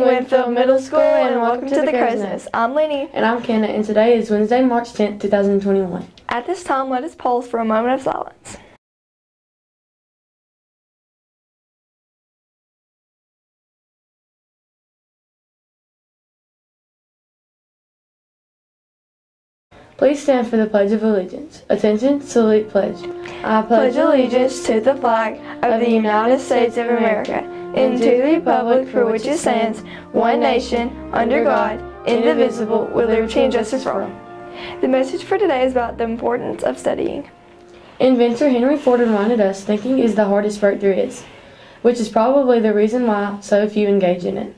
Middle School and welcome to the Nest. I'm Lenny. And I'm Kenna, and today is Wednesday, March 10th, 2021. At this time, let us pause for a moment of silence. Please stand for the Pledge of Allegiance. Attention, salute pledge. I pledge allegiance to the flag of the United States of America and to the republic for which it stands, one nation, under God, indivisible, with liberty and justice for all. The message for today is about the importance of studying. Inventor Henry Ford reminded us thinking is the hardest work there is, which is probably the reason why so few engage in it.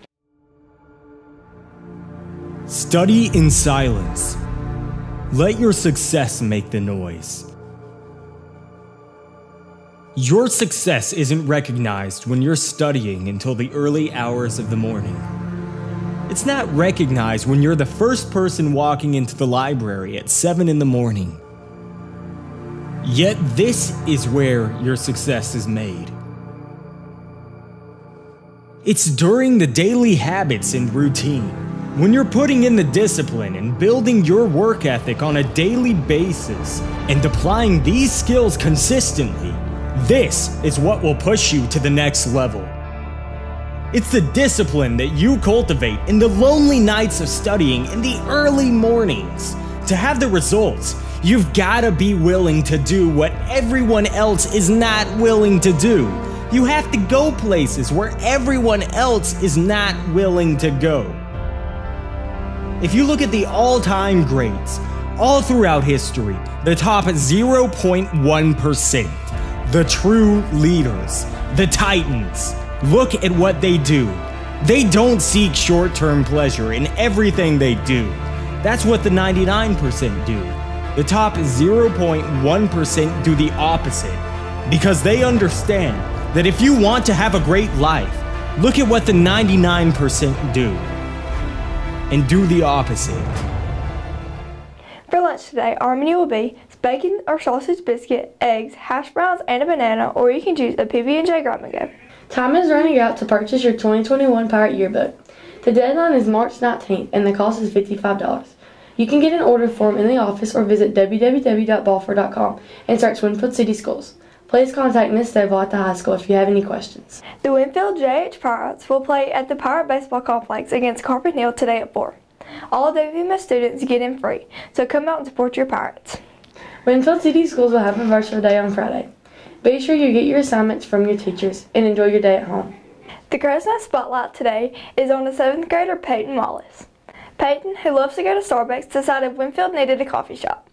Study in silence. Let your success make the noise. Your success isn't recognized when you're studying until the early hours of the morning. It's not recognized when you're the first person walking into the library at 7 in the morning. Yet this is where your success is made. It's during the daily habits and routine, when you're putting in the discipline and building your work ethic on a daily basis and applying these skills consistently, this is what will push you to the next level. It's the discipline that you cultivate in the lonely nights of studying in the early mornings. To have the results, you've gotta be willing to do what everyone else is not willing to do. You have to go places where everyone else is not willing to go. If you look at the all time greats, all throughout history, the top 0.1%, the true leaders, the titans, look at what they do. They don't seek short term pleasure in everything they do. That's what the 99% do. The top 0.1% do the opposite because they understand that if you want to have a great life, look at what the 99% do and do the opposite. For lunch today, our menu will be bacon or sausage biscuit, eggs, hash browns, and a banana, or you can choose a PB&J grab and go. Time is running out to purchase your 2021 Pirate Yearbook. The deadline is March 19th and the cost is $55. You can get an order form in the office or visit www.balfour.com and search Winfield City Schools. Please contact Ms. Stovall at the high school if you have any questions. The Winfield JH Pirates will play at the Pirate Baseball Complex against Carbon Hill today at 4. All WMS students get in free, so come out and support your Pirates. Winfield City Schools will have a virtual day on Friday. Be sure you get your assignments from your teachers and enjoy your day at home. The Crow's Nest Spotlight today is on the 7th grader Peyton Wallace. Peyton, who loves to go to Starbucks, decided Winfield needed a coffee shop.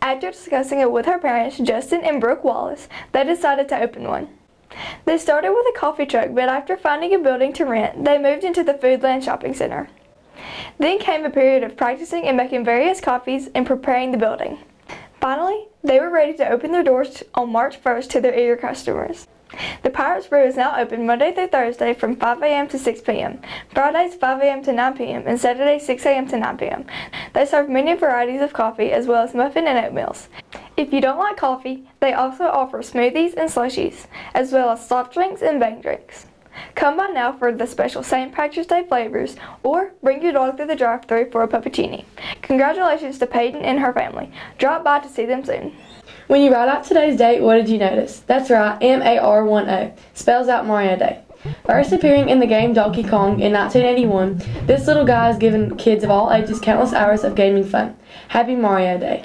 After discussing it with her parents, Justin and Brooke Wallace, they decided to open one. They started with a coffee truck, but after finding a building to rent, they moved into the Foodland Shopping Center. Then came a period of practicing and making various coffees and preparing the building. Finally, they were ready to open their doors on March 1st to their eager customers. The Pirates Brew is now open Monday through Thursday from 5 a.m. to 6 p.m., Fridays 5 a.m. to 9 p.m., and Saturdays 6 a.m. to 9 p.m. They serve many varieties of coffee as well as muffin and oatmeals. If you don't like coffee, they also offer smoothies and slushies, as well as soft drinks and Bang drinks. Come by now for the special St. Patrick's Day flavors, or bring your dog through the drive-thru for a puppuccini. Congratulations to Peyton and her family. Drop by to see them soon. When you write out today's date, what did you notice? That's right, M-A-R-1-O. Spells out Mario Day. First appearing in the game Donkey Kong in 1981, this little guy has given kids of all ages countless hours of gaming fun. Happy Mario Day.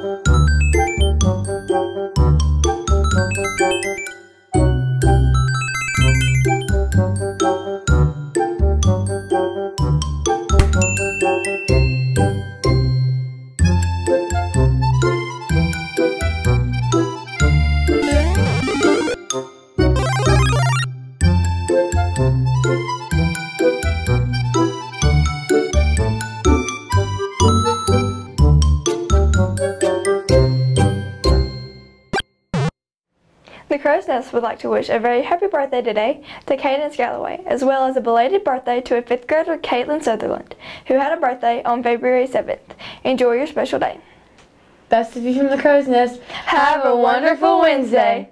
The Crow's Nest would like to wish a very happy birthday today to Cadence Galloway, as well as a belated birthday to a fifth grader, Caitlin Sutherland, who had a birthday on February 7th. Enjoy your special day. Best of you from the Crow's Nest. Have a wonderful Wednesday.